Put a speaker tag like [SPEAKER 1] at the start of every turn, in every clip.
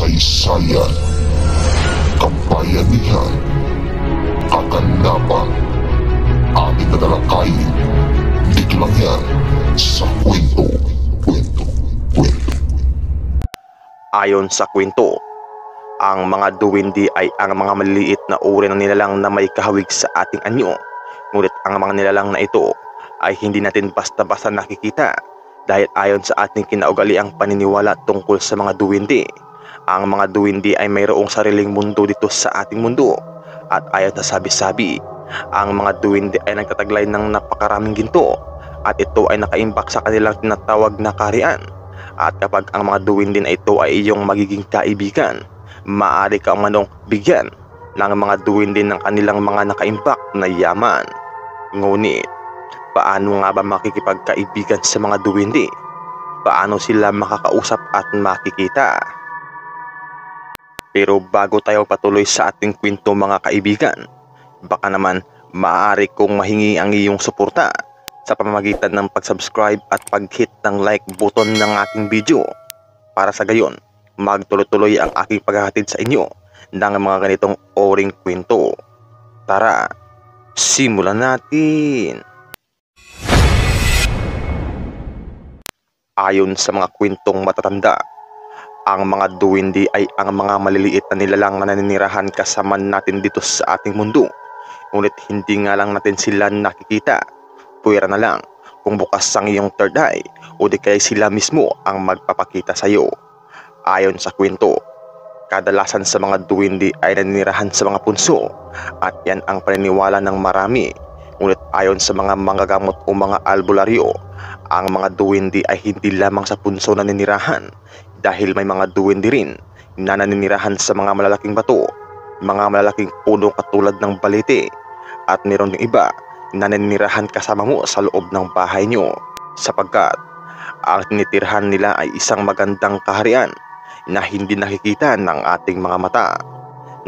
[SPEAKER 1] kasaysayan, kabayanihan, kaganapan, ating tatalakayin. Dito lang yan sa kwento, kwento, kwento.
[SPEAKER 2] Ayon sa kwento, ang mga duwindi ay ang mga maliliit na uri ng nilalang na may kahawig sa ating anyo. Ngunit ang mga nilalang na ito ay hindi natin basta-basta nakikita dahil ayon sa ating kinaugaliang paniniwala tungkol sa mga duwindi. Ang mga duwindi ay mayroong sariling mundo dito sa ating mundo at ayon sa sabi-sabi, ang mga duwindi ay nagtataglay ng napakaraming ginto at ito ay nakaimbak sa kanilang tinatawag na karian. At kapag ang mga duwindi na ito ay iyong magiging kaibigan, maaari ka manong bigyan ng mga duwindi ng kanilang mga nakaimbak na yaman. Ngunit, paano nga ba makikipagkaibigan sa mga duwindi? Paano sila makakausap at makikita? Pero bago tayo patuloy sa ating kwento mga kaibigan, baka naman maaari kong mahingi ang iyong suporta sa pamamagitan ng pag-subscribe at pag-hit ng like button ng aking video para sa gayon magtuloy-tuloy ang aking paghahatid sa inyo ng mga ganitong oring kwento. Tara, simulan natin! Ayon sa mga kwentong matatanda, ang mga duwindi ay ang mga maliliit na nilalang na naninirahan kasama natin dito sa ating mundo. Ngunit hindi nga lang natin sila nakikita. Pwera na lang kung bukas ang iyong third eye o di kaya sila mismo ang magpapakita sa iyo. Ayon sa kwento, kadalasan sa mga duwindi ay naninirahan sa mga punso at yan ang paniniwala ng marami. Ngunit ayon sa mga manggagamot o mga albularyo, ang mga duwindi ay hindi lamang sa punso naninirahan dahil may mga duwindi rin na naninirahan sa mga malalaking bato, mga malalaking puno katulad ng balete at meron ding iba na naninirahan kasama mo sa loob ng bahay nyo. Sapagkat ang tinitirhan nila ay isang magandang kaharian na hindi nakikita ng ating mga mata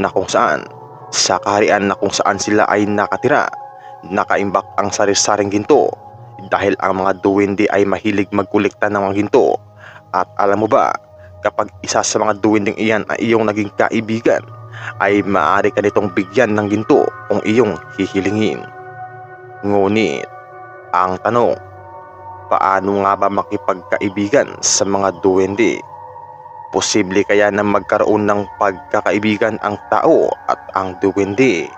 [SPEAKER 2] na kung saan sa kaharian na kung saan sila ay nakatira nakaimbak ang sari-saring ginto dahil ang mga duwindi ay mahilig magkolekta ng mga ginto. At alam mo ba kapag isa sa mga duwinding iyan ay iyong naging kaibigan ay maaari ka nitong bigyan ng ginto kung iyong hihilingin. Ngunit ang tanong paano nga ba makipagkaibigan sa mga duwindi? Posible kaya na magkaroon ng pagkakaibigan ang tao at ang duwende?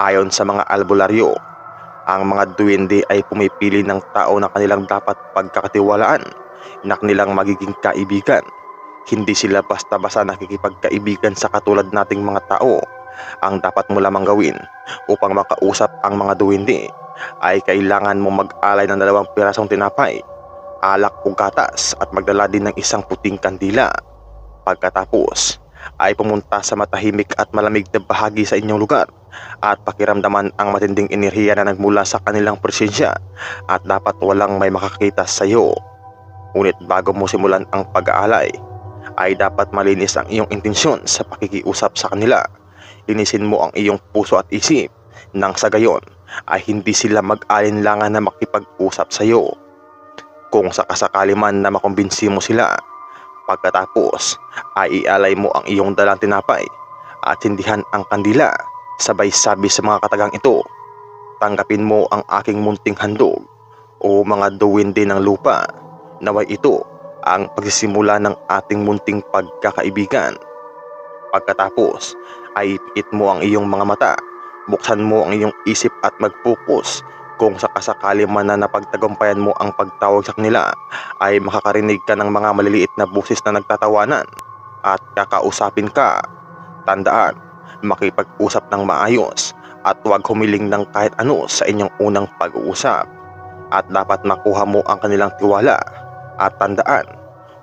[SPEAKER 2] Ayon sa mga albularyo, ang mga duwende ay pumipili ng tao na kanilang dapat pagkakatiwalaan na kanilang magiging kaibigan. Hindi sila basta-basta nakikipagkaibigan sa katulad nating mga tao. Ang dapat mo lamang gawin upang makausap ang mga duwende ay kailangan mo mag-alay ng dalawang pirasong tinapay alak o gatas at magdala din ng isang puting kandila. Pagkatapos ay pumunta sa matahimik at malamig na bahagi sa inyong lugar at pakiramdaman ang matinding enerhiya na nagmula sa kanilang presensya at dapat walang may makakita sa iyo. Ngunit bago mo simulan ang pag-aalay, ay dapat malinis ang iyong intensyon sa pakikiusap sa kanila. Linisin mo ang iyong puso at isip nang sa gayon ay hindi sila mag-alinlangan na makipag-usap sa iyo kung sakasakali man na makumbinsi mo sila. Pagkatapos ay ialay mo ang iyong dalang tinapay at hindihan ang kandila sabay sabi sa mga katagang ito. Tanggapin mo ang aking munting handog o mga duwindi ng lupa. Naway ito ang pagsisimula ng ating munting pagkakaibigan. Pagkatapos ay ipikit mo ang iyong mga mata, buksan mo ang iyong isip at mag-focus kung sakasakali man na napagtagumpayan mo ang pagtawag sa kanila ay makakarinig ka ng mga maliliit na busis na nagtatawanan at kakausapin ka. Tandaan, makipag-usap ng maayos at huwag humiling ng kahit ano sa inyong unang pag-uusap. At dapat makuha mo ang kanilang tiwala. At tandaan,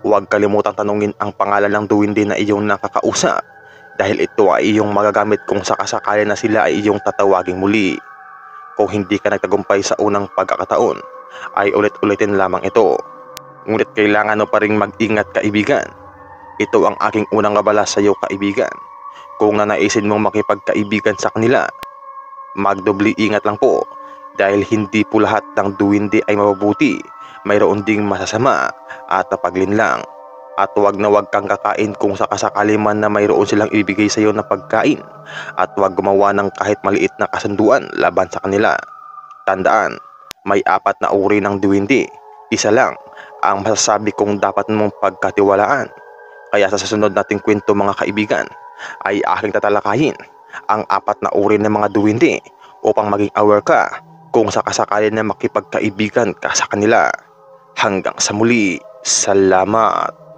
[SPEAKER 2] huwag kalimutang tanungin ang pangalan ng duwindi na iyong nakakausap dahil ito ay iyong magagamit kung sakasakali na sila ay iyong tatawaging muli. Kung hindi ka nagtagumpay sa unang pagkakataon, ay ulit-ulitin lamang ito. Ngunit kailangan mo pa rin mag-ingat kaibigan. Ito ang aking unang gabala sa iyo kaibigan. Kung nanaisin mong makipagkaibigan sa kanila, magdobli ingat lang po dahil hindi po lahat ng duwindi ay mabubuti. Mayroon ding masasama at napaglinlang. At huwag na huwag kang kakain kung sakasakali man na mayroon silang ibigay sa iyo na pagkain. At huwag gumawa ng kahit maliit na kasunduan laban sa kanila. Tandaan, may apat na uri ng duwindi. Isa lang ang masasabi kong dapat mong pagkatiwalaan. Kaya sa susunod nating kwento mga kaibigan ay aking tatalakayin ang apat na uri ng mga duwindi upang maging aware ka kung sakasakali na makipagkaibigan ka sa kanila. Hanggang sa muli, salamat!